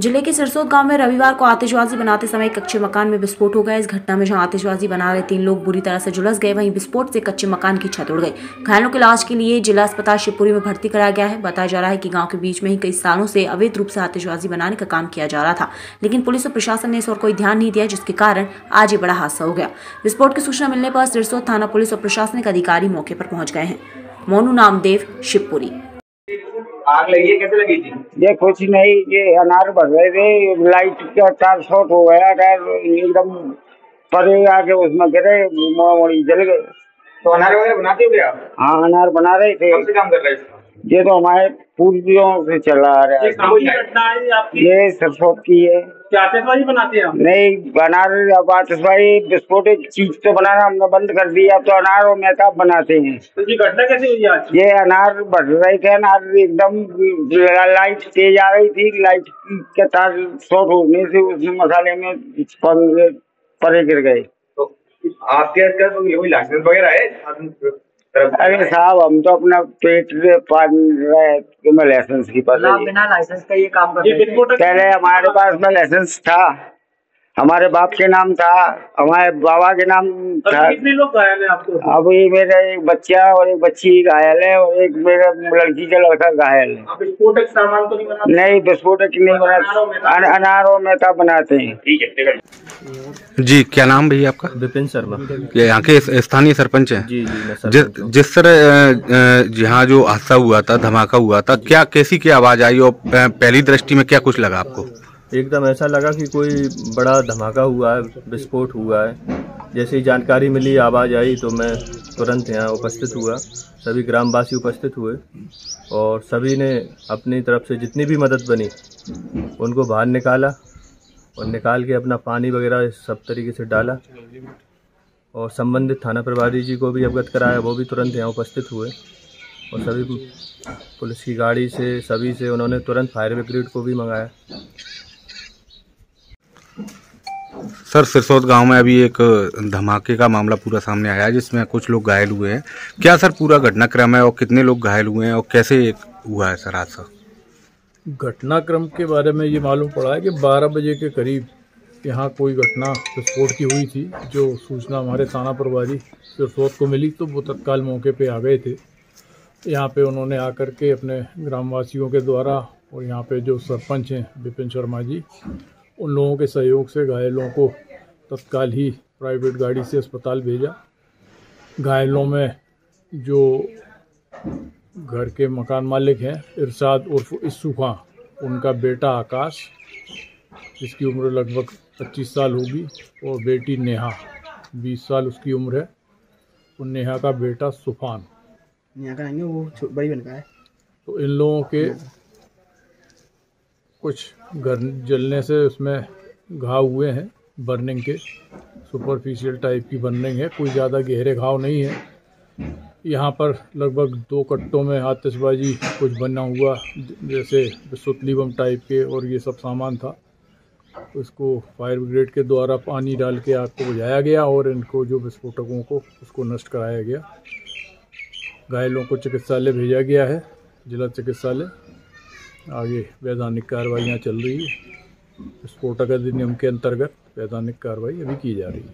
ज़िले के सिरसोद गाँव में रविवार को आतिशबाजी बनाते समय कच्चे मकान में विस्फोट हो गया। इस घटना में जहाँ आतिशबाजी बना रहे तीन लोग बुरी तरह से झुलस गए, वहीं विस्फोट से कच्चे मकान की छत उड़ गई। घायलों के इलाज के लिए जिला अस्पताल शिवपुरी में भर्ती कराया गया है। बताया जा रहा है कि गाँव के बीच में ही कई सालों से अवैध रूप से आतिशबाजी बनाने का काम किया जा रहा था, लेकिन पुलिस और प्रशासन ने इस और कोई ध्यान नहीं दिया, जिसके कारण आज ये बड़ा हादसा हो गया। विस्फोट की सूचना मिलने पर सिरसोद थाना पुलिस और प्रशासनिक अधिकारी मौके पर पहुँच गए हैं। मोनू नामदेव, शिवपुरी। आग लगी है? कैसे लगी थी? ये कुछ नहीं ये अनार भर रहे थे लाइट का तार शॉर्ट हो गया टायर एकदम परे आके उसमें गिरे मोड़ी जल गए तो अनार वगैरह बनाते हो क्या आप? हाँ अनार बना रहे थे। कब से काम कर रहे थे ये तो हमारे पूर्वियों से चला आ रहा है। ये सरसों की है। क्या आतिशबाजी बनाते हैं नहीं बना रहे अब आतिशबाजी विस्फोटिक चीज़ तो बनाना हमने बंद कर दिया अब तो अनार और मेकअप बनाते हैं। तो ये घटना कैसे हुई आज? ये अनार बढ़ रहे थे अनार एकदम लाइट तेज आ रही थी। लाइट के तार शॉर्ट होने से उस मसाले में परे गिर गए। तो आपके इसका तो कोई लाइसेंस वगैरह है? अरे साहब हम तो अपना पेट से पाल रहे तुम्हें लाइसेंस की पता बिना लाइसेंस का ये काम कर रहे थे। पहले हमारे पास में लाइसेंस था। हमारे बाप के नाम था हमारे बाबा के नाम था। अभी कितने लोग घायल हैं आपको? अब ये मेरा एक बच्चा और एक बच्ची घायल है और एक मेरा लड़की का लड़का घायल है। आप विस्फोटक सामान तो नहीं बनाते? नहीं विस्फोटक नहीं बना अन- अनार और मेहता बनाते हैं। ठीक है जी क्या नाम भैया आपका? विपिन शर्मा। ये यहाँ के स्थानीय सरपंच है? जी जी जिस तरह यहाँ जो हादसा हुआ था धमाका हुआ था क्या कैसी क्या आवाज़ आई और पहली दृष्टि में क्या कुछ लगा आपको? एकदम ऐसा लगा कि कोई बड़ा धमाका हुआ है, विस्फोट हुआ है। जैसे ही जानकारी मिली, आवाज़ आई तो मैं तुरंत यहाँ उपस्थित हुआ। सभी ग्रामवासी उपस्थित हुए और सभी ने अपनी तरफ़ से जितनी भी मदद बनी, उनको बाहर निकाला और निकाल के अपना पानी वगैरह सब तरीके से डाला और संबंधित थाना प्रभारी जी को भी अवगत कराया, वो भी तुरंत यहाँ उपस्थित हुए और सभी पुलिस की गाड़ी से, सभी से उन्होंने तुरंत फायर ब्रिगेड को भी मंगाया। सर, सिरसौद गाँव में अभी एक धमाके का मामला पूरा सामने आया जिसमें कुछ लोग घायल हुए हैं। क्या सर, पूरा घटनाक्रम है और कितने लोग घायल हुए हैं और कैसे हुआ है सर हादसा? घटनाक्रम के बारे में ये मालूम पड़ा है कि 12 बजे के करीब यहाँ कोई घटना विस्फोट की हुई थी, जो सूचना हमारे थाना प्रभारी सिरसौत को मिली। तो वो तत्काल मौके पर आ गए थे। यहाँ पे उन्होंने आकर के अपने ग्रामवासियों के द्वारा और यहाँ पे जो सरपंच हैं, विपिन शर्मा जी उन लोगों के सहयोग से घायलों को तत्काल ही प्राइवेट गाड़ी से अस्पताल भेजा। घायलों में जो घर के मकान मालिक हैं इरशाद उर्फ़ इस्सू खां उनका बेटा आकाश जिसकी उम्र लगभग 25 साल होगी और बेटी नेहा 20 साल उसकी उम्र है। और नेहा का बेटा सुफान। यहाँ का नहीं वो बड़ी बन का है। तो इन लोगों के कुछ घर जलने से उसमें घाव हुए हैं बर्निंग के सुपरफिशियल टाइप की बर्निंग है, कोई ज़्यादा गहरे घाव नहीं है। यहाँ पर लगभग दो कट्टों में आतिशबाजी कुछ बना हुआ, जैसे सुतली बम टाइप के और ये सब सामान था। उसको फायर ब्रिगेड के द्वारा पानी डाल के आग को बुझाया गया और इनको जो विस्फोटकों को, उसको नष्ट कराया गया। घायलों को चिकित्सालय भेजा गया है, जिला चिकित्सालय। आगे वैधानिक कार्रवाइयाँ चल रही है। स्फोटक अधिनियम के अंतर्गत वैधानिक कार्रवाई अभी की जा रही है।